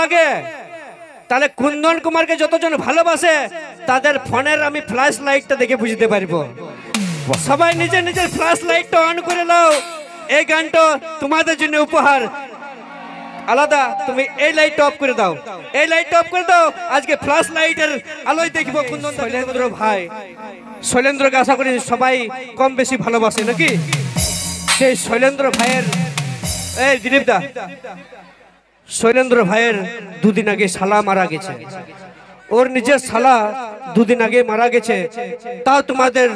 লাগে? তাহলে কুন্দন কুমারকে যতজন ভালোবাসে তাদের ফোনের আমি ফ্ল্যাশ লাইটটা দেখে বুঝতে পারব। সবাই নিজের নিজের ফ্ল্যাশ লাইটটা অন করে নাও। এই গানটা তোমাদের জন্য উপহার। আলাদা তুমি এই লাইট অফ করে দাও। এই লাইট অফ করে দাও আজকে ফ্ল্যাশ লাইটের আলোয় দেখব কুন্দন শৈলেন্দ্র ভাই। শৈলেন্দ্রকে আশা করি সবাই কম বেশি ভালোবাসে নাকি? সেই শৈলেন্দ্র ভাইয়ের এই দিলীপ দা শৈলেন্দ্র ভাইয়ের দুদিন আগে শালা মারা গেছে। ওর নিজের শালা দুদিন আগে মারা গেছে। তাও তোমাদের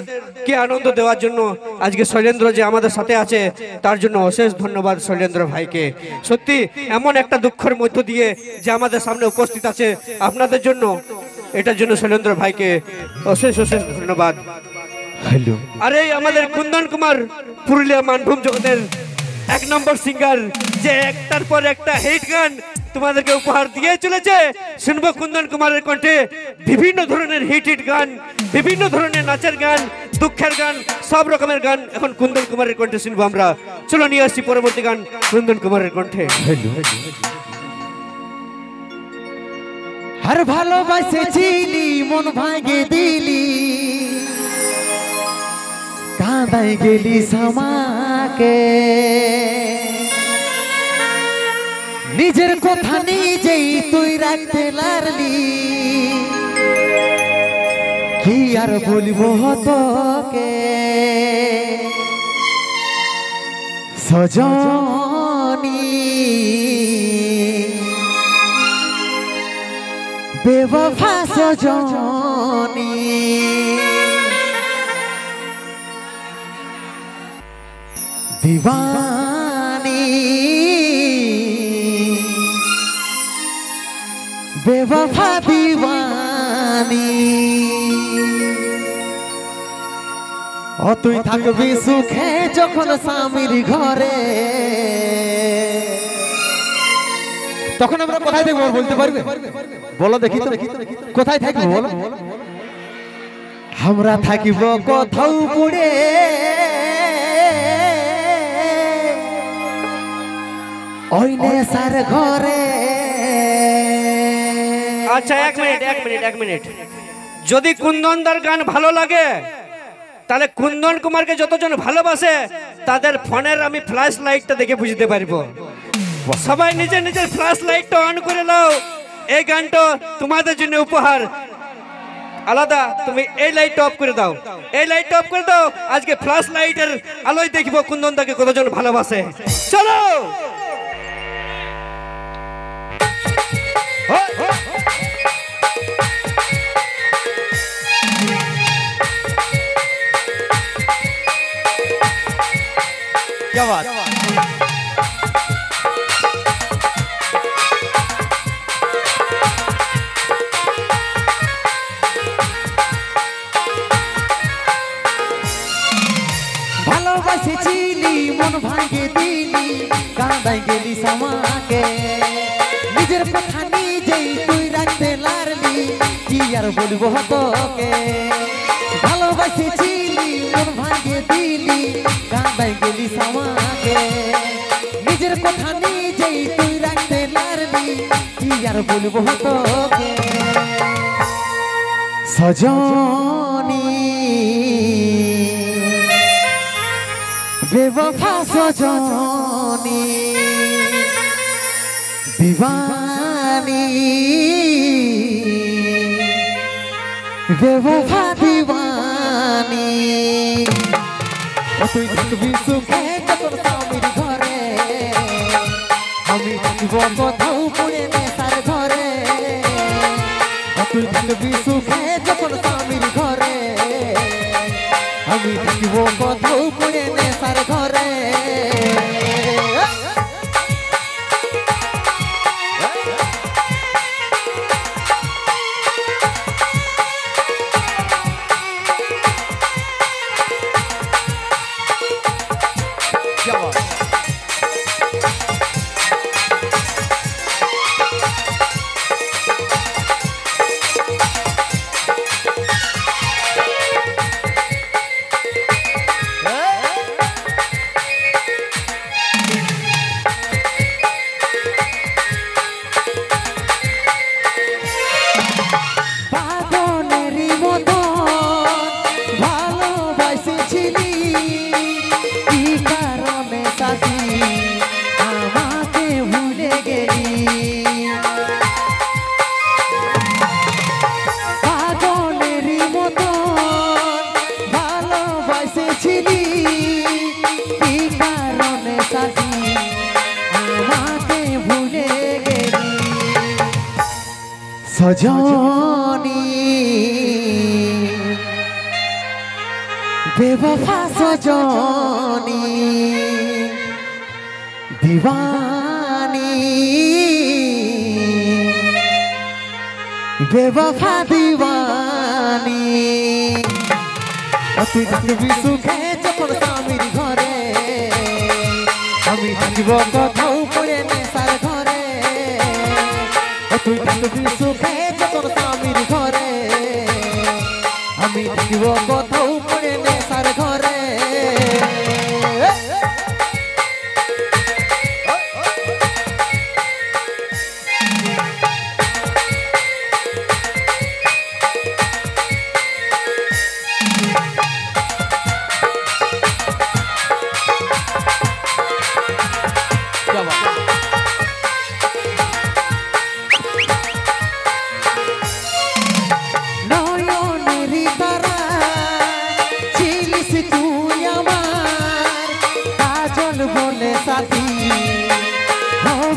কি আনন্দ দেওয়ার জন্য আজকে শৈলেন্দ্র যে আমাদের সাথে আছে তার জন্য অশেষ ধন্যবাদ শৈলেন্দ্র ভাইকে। সত্যি এমন একটা দুঃখের মধ্য দিয়ে যে আমাদের সামনে উপস্থিত আছে আপনাদের জন্য এটার জন্য শৈলেন্দ্র ভাইকে অশেষ অশেষ ধন্যবাদ। হ্যালো। আরে আমাদের কুন্দন কুমার পুরুলিয়া মানভূম জগতের এক নম্বর সিঙ্গার যে একটার পর একটা হিট গান তোমাদেরকে উপহার দিয়ে চলেছে। শুনব কুন্দন কুমারের কণ্ঠে বিভিন্ন ধরনের হিট হিট গান, বিভিন্ন ধরনের নাচের গান, দুঃখের গান, সব রকমের গান এখন কুন্দন কুমারের কণ্ঠে শুনব আমরা। চলো নিয়ে আসছি পরবর্তী গান কুন্দন কুমারের কণ্ঠে। আর ভালোবাসেছিলি মন ভাঙে দিলি। কাঁদাই গেলি সামাকে। নিজের কথা নিজেই তুই রাখতে লারলি কি আর বলব তোকে? সজনী। বেবফা সজনী। দিবানি বেবফা দিবানি ও তুই থাকবি সুখে যখন স্বামীর ঘরে। তখন আমরা কোথায় দেখব বলতে পারবে? বলো দেখি তো। কোথায় থাকব বলো? আমরা থাকিব কোথাও পুড়ে ওই নেশার ঘরে। আচ্ছা এক মিনিট এক মিনিট এক মিনিট। যদি কুন্দনদার গান ভালো লাগে, তাহলে কুন্দন কুমারকে যতজন ভালোবাসে, তাদের ফোনের আমি ফ্ল্যাশ লাইটটা দেখে বুঝতে পারব। সবাই নিজের নিজের ফ্ল্যাশ লাইটটা অন করে নাও। এই গানটা তোমাদের জন্য উপহার। আলাদা, তুমি এই লাইট অফ করে দাও। এই লাইট অফ করে দাও, আজকে ফ্ল্যাশ লাইটের আলোয় দেখব কুন্দনদাকে কতজন ভালোবাসে। চলো! বাত ভালোবাসে চিনি, মন গেলি নিজের কথা নিজেই তুই রাখতে লারলি, কি আর বলব তোকে? ভালোবাসেছিলি মন ভাঙে দিলি, কাঁদাই গেলি সামাকে নিজের কথা নিজেই তুই রাখতে লারলি কি আর বলব তোকে? সজনী। বেবফা বেবফা ও তুই থাকবি সুখে যখন স্বামীর ঘরে আমি থাকিব কোথাও পুড়ে নেশার ঘরে ও তুই থাকবি সুখে সজনী বেবফা সজনী দিবানী বেবফা দিবানী তুই থাকবি সুখে যখন স্বামীর ঘরে আমি থাকিব কোথাও তুই থাকবি সুখে যখন স্বামীর ঘরে? আমি থাকিব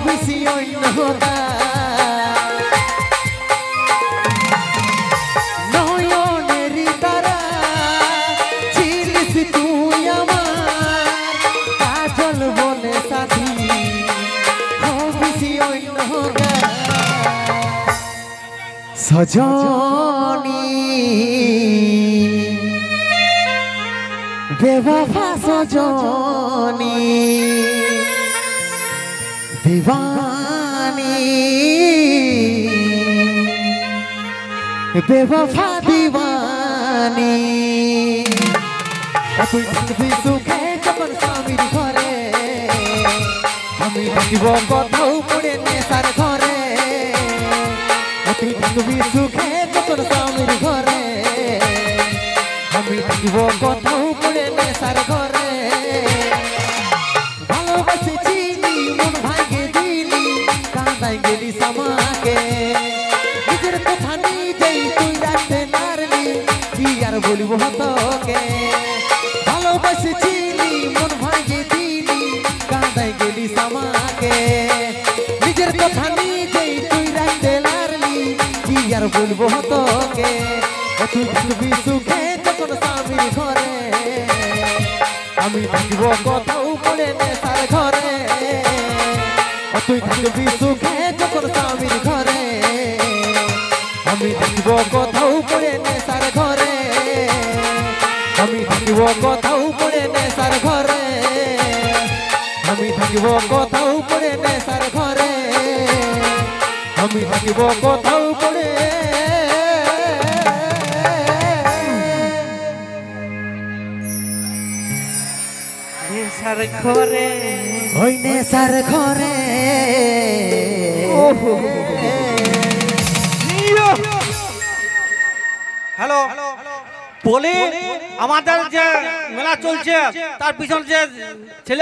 হবিসি অন্য নয়নের তারা ছিলিস তুই আমার কাজল বলে সাথী হবিসি অন্য সজনী বেবফা সজনী দিবানী। বেবফা দিবানী। তুই থাকবি সুখে যখন স্বামীর ঘরে? আমি থাকিব কোথাও পড়ে নেশার ঘরে? তুই থাকবি সুখে যখন স্বামীর ঘরে? আমি থাকিব কোথাও পড়ে নেশার ঘরে? নিজের কথা নিজেই তুই রাখতে নারলি কি মন ভাঙে নিজের কথা নিজেই কি আর বলব তোকে তুই থাকবি সুখে যখন স্বামীর ঘরে। আমি থাকিব কোথাও পড়ে নেশার ঘরে। তুই থাকবি সুখে থাকিব কোথাও পড়ে নেশার ঘরে। আমি থাকিব কোথাও পড়ে নেশার ঘরে। আমি থাকিব কোথাও পড়ে নেশার ঘরে। আমি থাকিব কোথাও পড়ে নেশার ঘরে। ওই নেশার ঘরে। হ্যালো? বলি আমাদের যে মেলা চলছে তার পিছনে যে ছেলে